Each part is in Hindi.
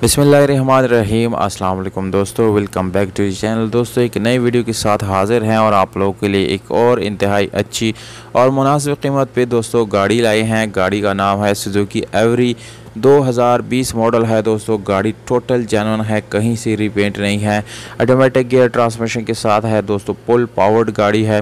बिसमीम अस्सलाम दोस्तों, वेलकम बैक टू चैनल। दोस्तों, एक नई वीडियो के साथ हाज़िर हैं और आप लोगों के लिए एक और इंतहाई अच्छी और मुनासिब कीमत पे दोस्तों गाड़ी लाए हैं। गाड़ी का नाम है सुजुकी एवरी 2020 मॉडल है। दोस्तों, गाड़ी टोटल जैन है, कहीं से रिपेंट नहीं है। ऑटोमेटिक गियर ट्रांसमिशन के साथ है। दोस्तों पुल पावर्ड गाड़ी है।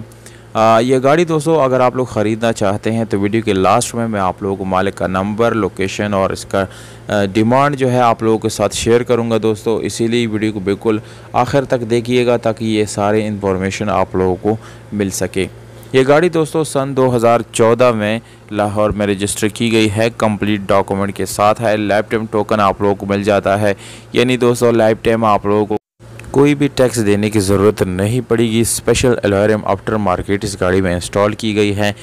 ये गाड़ी दोस्तों, अगर आप लोग ख़रीदना चाहते हैं तो वीडियो के लास्ट में मैं आप लोगों को मालिक का नंबर, लोकेशन और इसका डिमांड जो है आप लोगों के साथ शेयर करूँगा दोस्तों। इसीलिए वीडियो को बिल्कुल आखिर तक देखिएगा, ताकि ये सारे इन्फॉर्मेशन आप लोगों को मिल सके। ये गाड़ी दोस्तों, सन 2014 में लाहौर में रजिस्टर की गई है। कंप्लीट डॉक्यूमेंट के साथ है, लाइफ टाइम टोकन आप लोगों को मिल जाता है। यानी दोस्तों, लाइफ टाइम आप लोगों को कोई भी टैक्स देने की ज़रूरत नहीं पड़ेगी। स्पेशल एलोरम आफ्टर मार्केट इस गाड़ी में इंस्टॉल की गई है।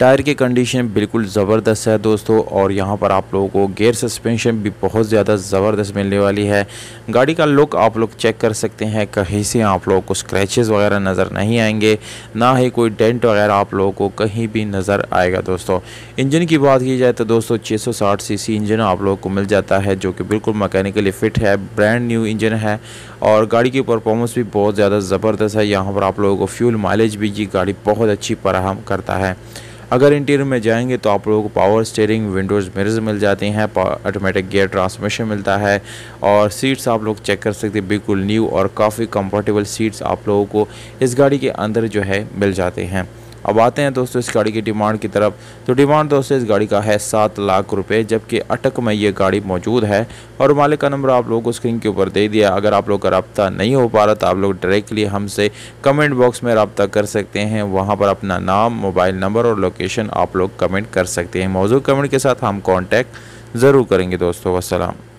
टायर की कंडीशन बिल्कुल ज़बरदस्त है दोस्तों, और यहाँ पर आप लोगों को गेयर सस्पेंशन भी बहुत ज़्यादा ज़बरदस्त मिलने वाली है। गाड़ी का लुक आप लोग चेक कर सकते हैं, कहीं से आप लोगों को स्क्रैचेस वगैरह नज़र नहीं आएँगे, ना ही कोई डेंट वगैरह आप लोगों को कहीं भी नज़र आएगा दोस्तों। इंजन की बात की जाए तो दोस्तों छः सी इंजन आप लोगों को मिल जाता है, जो कि बिल्कुल मकैनिकली फ़िट है ब्रांड न्यू इंजन है, और गाड़ी की परफॉर्मेंस भी बहुत ज़्यादा ज़बरदस्त है। यहाँ पर आप लोगों को फ्यूल माइलेज भी ये गाड़ी बहुत अच्छी फराहम करता है। अगर इंटीरियर में जाएँगे तो आप लोगों को पावर स्टेयरिंग विंडोज़ मिरर्स मिल जाते हैं ऑटोमेटिक गियर ट्रांसमिशन मिलता है और सीट्स आप लोग चेक कर सकते हैं, बिल्कुल न्यू और काफ़ी कंफर्टेबल सीट्स आप लोगों को इस गाड़ी के अंदर जो है मिल जाते हैं। अब आते हैं दोस्तों इस गाड़ी की डिमांड की तरफ़। तो डिमांड दोस्तों इस गाड़ी का है सात लाख रुपए, जबकि अटक में ये गाड़ी मौजूद है और मालिक का नंबर आप लोगों को स्क्रीन के ऊपर दे दिया। अगर आप लोग का रब्ता नहीं हो पा रहा तो आप लोग डायरेक्टली हमसे कमेंट बॉक्स में रब्ता कर सकते हैं। वहाँ पर अपना नाम मोबाइल नंबर और लोकेशन आप लोग कमेंट कर सकते हैं। मौजूद कमेंट के साथ हम कॉन्टैक्ट ज़रूर करेंगे दोस्तों। वसलम